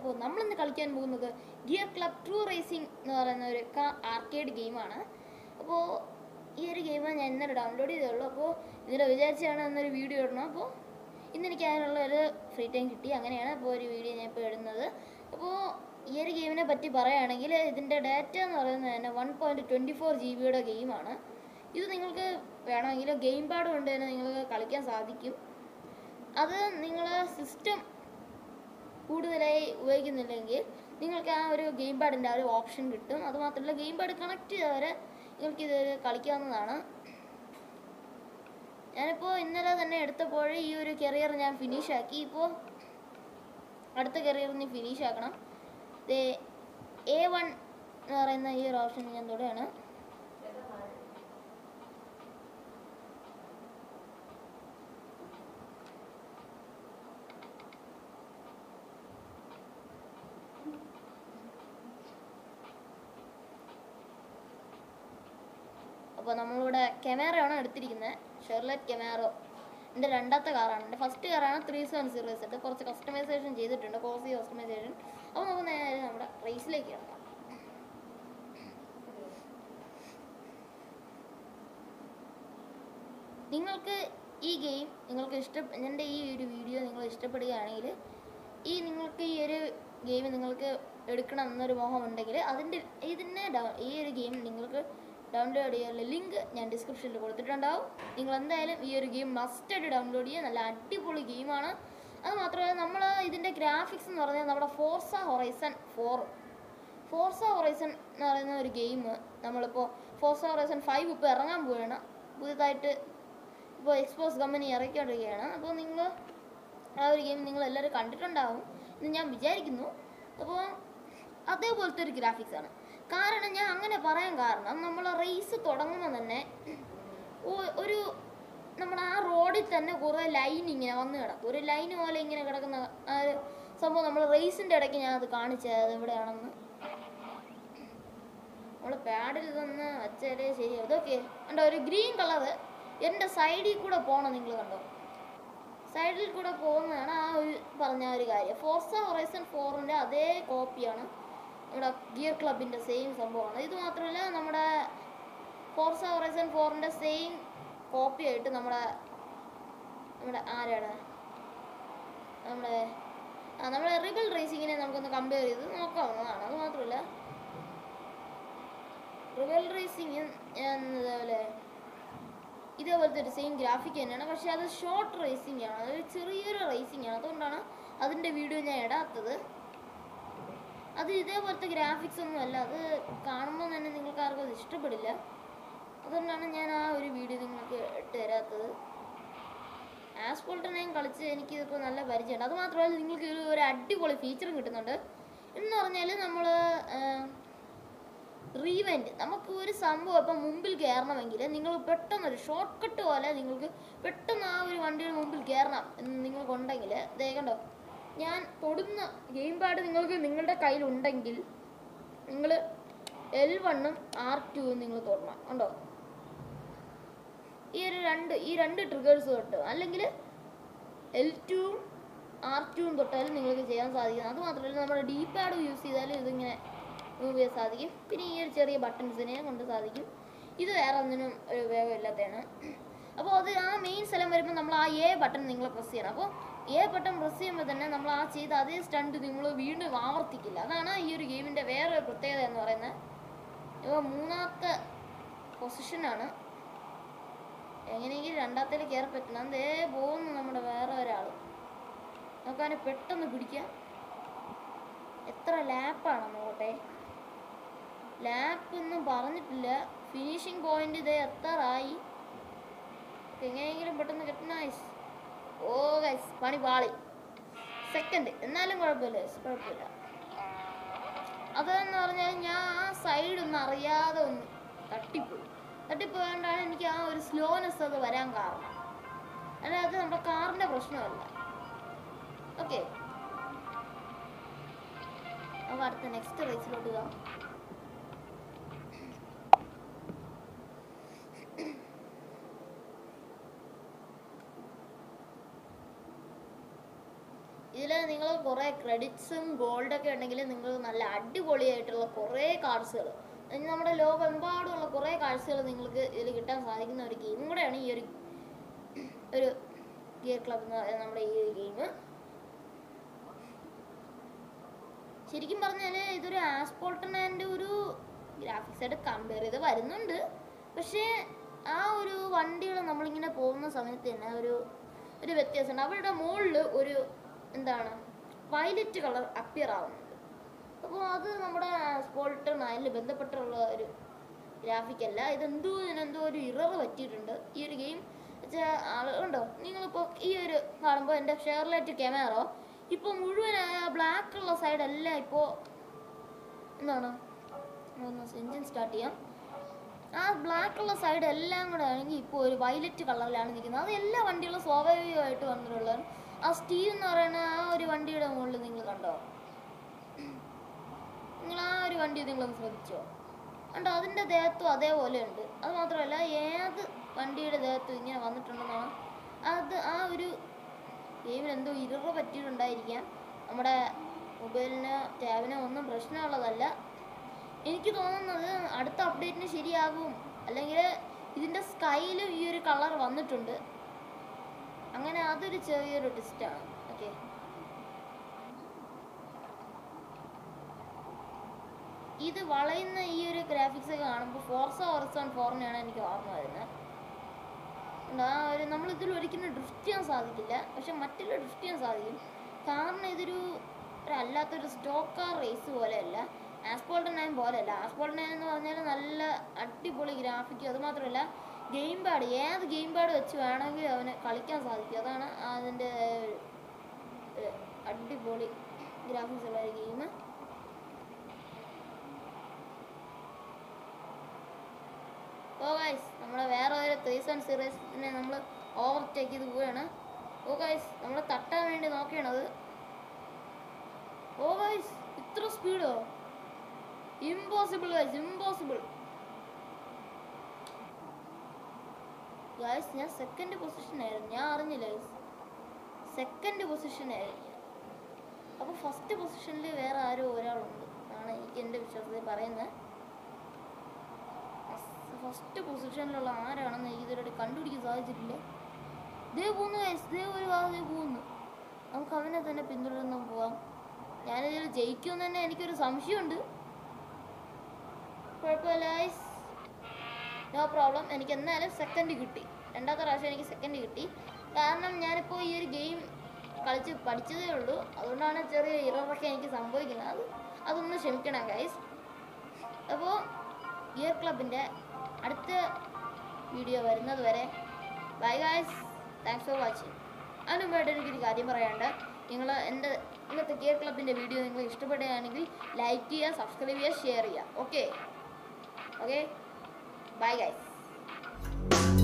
അപ്പോൾ നമ്മളിന്ന് കളിക്കാൻ പോകുന്നത് ഗിയർ ക്ലബ് ട്രൂ റേസിംഗ് എന്ന് പറയുന്ന ഒരു ആർക്കേഡ് ഗെയിമാണ് അപ്പോൾ ഈ ഒരു ഗെയിം ഞാൻ ഇന്നലെ ഡൗൺലോഡ് ചെയ്തുള്ളൂ അപ്പോൾ ഇന്നലെ വിചാരിച്ചാണ് ഇന്നൊരു വീഡിയോ ഇടണം അപ്പോൾ ഇന്ന് എനിക്ക് അതിനുള്ള ഒരു ഫ്രീ ടൈം കിട്ടി. അങ്ങനെയാണ് അപ്പോൾ ഒരു വീഡിയോ ഞാൻ ഇപ്പോൾ ഇടുന്നത്. അപ്പോൾ ഈ ഒരു ഗെയിമിനെ പറ്റി പറയുകയാണെങ്കിൽ ഇതിന്റെ ഡാറ്റ എന്ന് പറയുന്നത് തന്നെ one point twenty four G ബിയുടെ ഗെയിമാണ് ഇത് നിങ്ങൾക്ക് വേണമെങ്കിൽ ഗെയിം പാഡ് കൊണ്ട് തന്നെ നിങ്ങൾക്ക് കളിക്കാൻ സാധിക്കും. അത് നിങ്ങൾ സിസ്റ്റം കൂടുതലായി ഉപയോഗിക്കുന്നില്ലെങ്കിൽ നിങ്ങൾക്ക് ആ ഒരു ഗെയിം പാഡിന്റെ ആ ഒരു ഓപ്ഷൻ കിട്ടും. അതുമാത്രമല്ല ഗെയിം പാഡ് കണക്ട് ചെയ്തവരെ നിങ്ങൾക്ക് ഇത് കളിക്കാവുന്നതാണ്. ഞാനിപ്പോൾ ഇന്നലെ തന്നെ എടുത്തപ്പോൾ ഈ ഒരു കരിയർ ഞാൻ ഫിനിഷ് ആക്കി. ഇപ്പോൾ അടുത്ത കരിയർ നീ ഫിനിഷ് ആക്കണം. ദേ എ വൺ എന്ന് പറയുന്ന ഈ ഒരു ഓപ്ഷൻ ഞാൻ തൊടുകയാണ്. അപ്പോൾ നമ്മളിവിടെ കെമേറയാണ് എടുത്തിരിക്കുന്നത്. ഷെർലറ്റ് കെമേറോ എന്റെ രണ്ടാമത്തെ കാറാണ് എന്റെ ഫസ്റ്റ് കാറാണ് ത്രീ സെവൻ സീറോ സെറ്റ് കുറച്ച് കസ്റ്റമൈസേഷൻ ചെയ്തിട്ടുണ്ട്. കോസി കസ്റ്റമൈസേഷൻ അപ്പോൾ നമുക്ക് നേരെ നമ്മുടെ റേസിലേക്ക് കിടക്കാം. നിങ്ങൾക്ക് ഈ ഗെയിം നിങ്ങൾക്ക് ഇഷ്ട എന്റെ ഈ ഒരു വീഡിയോ നിങ്ങൾ ഇഷ്ടപ്പെടുകയാണെങ്കിൽ ഈ നിങ്ങൾക്ക് ഈ ഒരു ഗെയിം നിങ്ങൾക്ക് എടുക്കണം എന്നൊരു മോഹം ഉണ്ടെങ്കിൽ അതിന്റെ ഇതിനെ ഈ ഒരു ഗെയിം നിങ്ങൾക്ക് ഡൗൺലോഡ് ചെയ്യാനുള്ള ലിങ്ക് ഞാൻ ഡിസ്ക്രിപ്ഷനിൽ കൊടുത്തിട്ടുണ്ടാവും. നിങ്ങൾ എന്തായാലും ഈ ഒരു ഗെയിം മസ്റ്റായിട്ട് ഡൗൺലോഡ് ചെയ്യുക. നല്ല അടിപൊളി ഗെയിമാണ് അത് മാത്രമല്ല നമ്മൾ ഇതിന്റെ ഗ്രാഫിക്സ് എന്ന് പറഞ്ഞാൽ നമ്മുടെ Forza Horizon four Forza Horizon എന്ന് പറയുന്ന ഒരു ഗെയിം നമ്മളിപ്പോൾ ഫോർസ ഹൊറൈസൺ ഫൈവ് ഇപ്പോൾ ഇറങ്ങാൻ പോവുകയാണ്. പുതിയതായിട്ട് ഇപ്പോൾ എക്സ്പോസ് കമ്പനി ഇറക്കിക്കൊണ്ടിരിക്കുകയാണ്. അപ്പോൾ നിങ്ങൾ ആ ഒരു ഗെയിം നിങ്ങൾ എല്ലാവരും കണ്ടിട്ടുണ്ടാവും എന്ന് ഞാൻ വിചാരിക്കുന്നു. അപ്പോൾ അതേപോലത്തെ ഒരു ഗ്രാഫിക്സ് ആണ്. കാരണം ഞാൻ അങ്ങനെ പറയാൻ കാരണം നമ്മൾ റേസ് തുടങ്ങുമ്പോൾ തന്നെ ഒരു നമ്മൾ ആ റോഡിൽ തന്നെ കുറേ ലൈൻ ഇങ്ങനെ വന്ന് കിടക്കും. ഒരു ലൈൻ പോലെ ഇങ്ങനെ കിടക്കുന്ന സംഭവം നമ്മൾ റേസിന്റെ ഇടയ്ക്ക് ഞാൻ അത് കാണിച്ചത് എവിടെയാണെന്ന്. നമ്മൾ പാഡിൽ തന്നെ വച്ചാലേ ശരി. അതൊക്കെ കണ്ടോ? ഒരു ഗ്രീൻ കളറ് എന്റെ സൈഡിൽ കൂടെ പോകണം നിങ്ങൾ കണ്ടോ? സൈഡിൽ കൂടെ പോകുന്നതാണ് ആ ഒരു പറഞ്ഞ ഒരു കാര്യം. ഫോർസ ഹൊറൈസൺ ഫോറിന്റെ അതേ കോപ്പിയാണ് നമ്മുടെ ഗിയർ ക്ലബിന്റെ സെയിം സംഭവമാണ്. ഇത് മാത്രമല്ല നമ്മുടെ ഫോർസ ഹൊറൈസൺ ഫോറിന്റെ സെയിം കോപ്പി ആയിട്ട് നമ്മുടെ നമ്മുടെ ആരാണ്? നമ്മുടെ ആ നമ്മുടെ റിബൽ റേസിങ്ങിനെ നമുക്കൊന്ന് കമ്പയർ ചെയ്ത് നോക്കാവുന്നതാണ്. അത് മാത്രമല്ല റിബൽ റേസിങ് എന്നതുപോലെ ഇതേപോലത്തെ ഒരു സെയിം ഗ്രാഫിക് തന്നെയാണ്. പക്ഷേ അത് ഷോർട്ട് റേസിംഗ് ആണ്. അതൊരു ചെറിയൊരു റേസിംഗ് ആണ്. അതുകൊണ്ടാണ് അതിന്റെ വീഡിയോ ഞാൻ ഇടാത്തത്. അത് ഇതേപോലത്തെ ഗ്രാഫിക്സ് ഒന്നും അല്ല. അത് കാണുമ്പോൾ തന്നെ നിങ്ങൾക്ക് ആർക്കും അത് ഇഷ്ടപ്പെടില്ല. അതുകൊണ്ടാണ് ഞാൻ ആ ഒരു വീഡിയോ നിങ്ങൾക്ക് ഇട്ട് തരാത്തത്. ആസ്പോൾട്ടനെയും കളിച്ച് എനിക്കിതിപ്പോൾ നല്ല പരിചയമുണ്ട്. അത് മാത്രമല്ല നിങ്ങൾക്ക് ഒരു അടിപൊളി ഫീച്ചറും കിട്ടുന്നുണ്ട്. എന്ന് പറഞ്ഞാൽ നമ്മൾ റീവെന്റ് നമുക്ക് ഒരു സംഭവം ഇപ്പം മുമ്പിൽ കയറണമെങ്കിൽ നിങ്ങൾ പെട്ടെന്ന് ഒരു ഷോർട്ട് കട്ട് പോലെ നിങ്ങൾക്ക് പെട്ടെന്ന് ആ ഒരു വണ്ടിയുടെ മുമ്പിൽ കയറണം എന്ന് നിങ്ങൾക്കുണ്ടെങ്കിൽ ദേ കണ്ടോ? ഞാൻ തൊടുന്ന ഗെയിം പാഡ് നിങ്ങൾക്ക് നിങ്ങളുടെ കയ്യിലുണ്ടെങ്കിൽ നിങ്ങൾ എൽ വണ്ണും ആർ ടുവും നിങ്ങൾ തൊടണം ഉണ്ടോ ഈ ഒരു രണ്ട് ഈ രണ്ട് ട്രിഗേഴ്സ് തൊട്ട് അല്ലെങ്കിൽ എൽ ടുവും ആർ ടുവും തൊട്ടാലും നിങ്ങൾക്ക് ചെയ്യാൻ സാധിക്കും. അത് മാത്രമല്ല നമ്മുടെ ഡി പാഡ് യൂസ് ചെയ്താലും ഇതിങ്ങനെ മൂവ് ചെയ്യാൻ സാധിക്കും. പിന്നെ ഈ ഒരു ചെറിയ ബട്ടൺസിനെ കൊണ്ട് സാധിക്കും. ഇത് വേറെ ഒന്നിനും ഒരു ഉപയോഗമില്ലാത്തതാണ്. അപ്പോൾ അത് ആ മെയിൻ സ്ഥലം വരുമ്പോൾ നമ്മൾ ആ എ ബട്ടൺ നിങ്ങൾ പ്രസ് ചെയ്യണം. അപ്പോൾ പെട്ടെന്ന് പ്രസ് ചെയ്യുമ്പോൾ തന്നെ നമ്മൾ ആ ചെയ്ത അതേ സ്റ്റണ്ട് നിങ്ങൾ വീണ്ടും ആവർത്തിക്കില്ല. അതാണ് ഈ ഒരു ഗെയിമിന്റെ വേറെ പ്രത്യേകത എന്ന് പറയുന്നത്. ഇപ്പോൾ മൂന്നാമത്തെ പൊസിഷനാണ് എങ്ങനെയെങ്കിലും രണ്ടാമത്തേൽ കയറി പറ്റണം. അതേ പോകുന്നു നമ്മുടെ വേറെ ഒരാൾ നമുക്ക് അവനെ പെട്ടെന്ന് പിടിക്കാം. എത്ര ലാപ്പാണ് നോക്കട്ടെ. ലാപ്പ് ഒന്നും പറഞ്ഞിട്ടില്ല. ഫിനിഷിംഗ് പോയിന്റ് ഇതേ എത്താറായി എങ്ങനെയെങ്കിലും പെട്ടെന്ന് കിട്ടണ ഓ ഗൈസ് പണി പാളി. സെക്കൻഡ് എന്നാലും കുഴപ്പമില്ല കുഴപ്പമില്ല. അതെന്ന് പറഞ്ഞാൽ ഞാൻ ആ സൈഡ് ഒന്നും അറിയാതെ ഒന്ന് തട്ടിപ്പോയി. തട്ടിപ്പോയോണ്ടാണ് എനിക്ക് ആ ഒരു സ്ലോനെസ് അത് വരാൻ കാരണം. അല്ലാതെ അത് നമ്മുടെ കാറിന്റെ പ്രശ്നമല്ല. ഓക്കെ അപ്പോൾ അടുത്ത നെക്സ്റ്റ് റേസിലോട്ട് പോകാം. ഇതിൽ നിങ്ങൾ കുറേ ക്രെഡിറ്റ്സും ഗോൾഡൊക്കെ ഉണ്ടെങ്കിൽ നിങ്ങൾ നല്ല അടിപൊളിയായിട്ടുള്ള കുറേ കാർഡ്സുകൾ നമ്മുടെ ലോകമെമ്പാടുമുള്ള കുറേ കാഴ്ചകൾ നിങ്ങൾക്ക് ഇതിൽ കിട്ടാൻ സാധിക്കുന്ന ഒരു ഗെയിം കൂടെയാണ് ഈ ഒരു ഒരു ഗിയർ ക്ലബ് എന്ന് നമ്മുടെ ഈ ഒരു ഗെയിം ശരിക്കും പറഞ്ഞാൽ ഇതൊരു ആസ്പോൾട്ടനാന്റെ ഒരു ഗ്രാഫിക്സ് ആയിട്ട് കമ്പയർ ചെയ്ത് വരുന്നുണ്ട്. പക്ഷേ ആ ഒരു വണ്ടികൾ നമ്മളിങ്ങനെ പോകുന്ന സമയത്ത് തന്നെ ഒരു ഒരു വ്യത്യാസമുണ്ട്. അവരുടെ മുകളിൽ ഒരു എന്താണ്? വയലറ്റ് കളർ അപ്പിയർ ആവുന്നുണ്ട്. അപ്പോൾ അത് നമ്മുടെ സ്പോൾട്ടൺ അതിൽ ബന്ധപ്പെട്ടുള്ള ഒരു ഗ്രാഫിക്കല്ല ഇതെന്തോ ഇതിനെന്തോ ഒരു ഇറവ് പറ്റിയിട്ടുണ്ട്. ഈ ഒരു ഗെയിം വെച്ചാൽ ആളുണ്ടോ നിങ്ങളിപ്പോൾ ഈ ഒരു കാണുമ്പോൾ എന്റെ ഷെയർലൈറ്റ് ക്യാമറ ഇപ്പോൾ മുഴുവൻ ബ്ലാക്ക് ഉള്ള സൈഡ് സൈഡെല്ലാം ഇപ്പോൾ എന്താണ്? എൻജിൻ സ്റ്റാർട്ട് ചെയ്യാം. ആ ബ്ലാക്ക് ഉള്ള സൈഡ് എല്ലാം കൂടെ ആണെങ്കിൽ ഇപ്പോൾ ഒരു വയലറ്റ് കളറിലാണ് നിൽക്കുന്നത്. അത് എല്ലാ വണ്ടികളും സ്വാഭാവികമായിട്ട് വന്നിട്ടുള്ളത് ആ സ്റ്റീവ് എന്ന് പറയുന്ന ആ ഒരു വണ്ടിയുടെ മുകളിൽ നിങ്ങൾ കണ്ടോ? നിങ്ങൾ ആ ഒരു വണ്ടി നിങ്ങളൊന്ന് ശ്രദ്ധിച്ചോ? കണ്ടോ? അതിന്റെ ദേഹത്തും അതേപോലെ ഉണ്ട്. അത് മാത്രമല്ല ഏത് വണ്ടിയുടെ ദേഹത്തും ഇങ്ങനെ വന്നിട്ടുണ്ടെന്നാണ് അത് ആ ഒരു ഗെയിമിൽ എന്തോ ഇറവ് പറ്റിയിട്ടുണ്ടായിരിക്കാം. നമ്മുടെ മൊബൈലിന് ടാബിന് ഒന്നും പ്രശ്നമുള്ളതല്ല. എനിക്ക് തോന്നുന്നത് അടുത്ത അപ്ഡേറ്റിന് ശരിയാകും. അല്ലെങ്കിൽ ഇതിന്റെ സ്കൈയിലും ഈ ഒരു കളർ വന്നിട്ടുണ്ട്. അങ്ങനെ അതൊരു ചെറിയൊരു ട്വിസ്റ്റാണ് ഓക്കെ ഇത് വളയുന്ന ഈ ഒരു ഗ്രാഫിക്സ് ഒക്കെ കാണുമ്പോൾ ഫോർസ ഹൊറിസോൺ ഫോറിനെയാണ് എനിക്ക് ഓർമ്മ വരുന്നത്. ഒരു നമ്മളിതിൽ ഒരിക്കലും ഡ്രിഫ്റ്റ് ചെയ്യാൻ സാധിക്കില്ല. പക്ഷെ മറ്റുള്ള ഡ്രിഫ്റ്റ് ചെയ്യാൻ സാധിക്കും. കാരണം ഇതൊരു അല്ലാത്തൊരു സ്റ്റോക്ക് കാർ റേസ് പോലെയല്ല. ആസ്പോൾട്ടൻ നയൻ പോലെയല്ല. ആസ്പോൾട്ടൻ നയൻ എന്ന് പറഞ്ഞാൽ നല്ല അടിപൊളി ഗ്രാഫിക്കും അത് മാത്രമല്ല ഗെയിം പാഡ് ഏത് ഗെയിം പാഡ് വെച്ച് വേണമെങ്കിലും അവന് കളിക്കാൻ സാധിക്കും. അതാണ് അതിന്റെ അടിപൊളി ഗ്രാഫിക്സ് ഉള്ള ഒരു ഗെയിം ഓ ഗൈസ് നമ്മൾ വേറെ ഒരു ത്രീ സെവൻ സീറീസിനെ നമ്മൾ ഓവർടേക്ക് ചെയ്ത് പോവുകയാണ് ഓ ഗൈസ് നമ്മൾ തട്ടാൻ വേണ്ടി നോക്കുകയാണത് ഓ ഗൈസ് ഇത്ര സ്പീഡോ ഇമ്പോസിബിൾ ഗൈസ് ഇമ്പോസിബിൾ ഗൈസ് ഞാൻ സെക്കൻഡ് പൊസിഷനായിരുന്നു ഞാൻ അറിഞ്ഞില്ല ഗൈസ് സെക്കൻഡ് പൊസിഷനായിരുന്നു അപ്പോൾ ഫസ്റ്റ് പൊസിഷനിൽ വേറെ ആരോ ഒരാളുണ്ട്. എനിക്ക് എന്റെ വിശ്വാസത്തിൽ പറയുന്നത്. ഫസ്റ്റ് പൊസിഷനിലുള്ള ആരാണെന്ന് എനിക്ക് ഇതുവരെ കണ്ടുപിടിക്കാൻ സാധിച്ചിട്ടില്ല. ദേ പോകുന്നു ഗൈസ് ദേ ഒരു ഭാഗത്തേക്ക് പോകുന്നു നമുക്ക് അവനെ തന്നെ പിന്തുടർന്ന് പോവാം. ഞാനിതിൽ ജയിക്കുമെന്ന് തന്നെ എനിക്കൊരു സംശയമുണ്ട്. കുഴപ്പമില്ല നോ പ്രോബ്ലം എനിക്ക് എന്നാലും സെക്കൻഡ് കിട്ടി. രണ്ടാമത്തെ പ്രാവശ്യം എനിക്ക് സെക്കൻഡ് കിട്ടി. കാരണം ഞാനിപ്പോൾ ഈ ഒരു ഗെയിം കളിച്ച് പഠിച്ചതേ ഉള്ളൂ. അതുകൊണ്ടാണ് ചെറിയ ഇറവൊക്കെ എനിക്ക് സംഭവിക്കുന്നത്. അത് അതൊന്ന് ക്ഷമിക്കണം ഗൈസ് അപ്പോൾ ഗിയർ ക്ലബിന്റെ അടുത്ത വീഡിയോ വരുന്നത് വരെ. Bye guys thanks for watching അതിന് മുമ്പായിട്ട് എനിക്കൊരു കാര്യം പറയാണ്ട് നിങ്ങൾ എന്റെ ഇന്നത്തെ ഗിയർ ക്ലബിന്റെ വീഡിയോ നിങ്ങൾ ഇഷ്ടപ്പെടുകയാണെങ്കിൽ ലൈക്ക് ചെയ്യുക സബ്സ്ക്രൈബ് ചെയ്യുക ഷെയർ ചെയ്യുക. Okay okay bye guys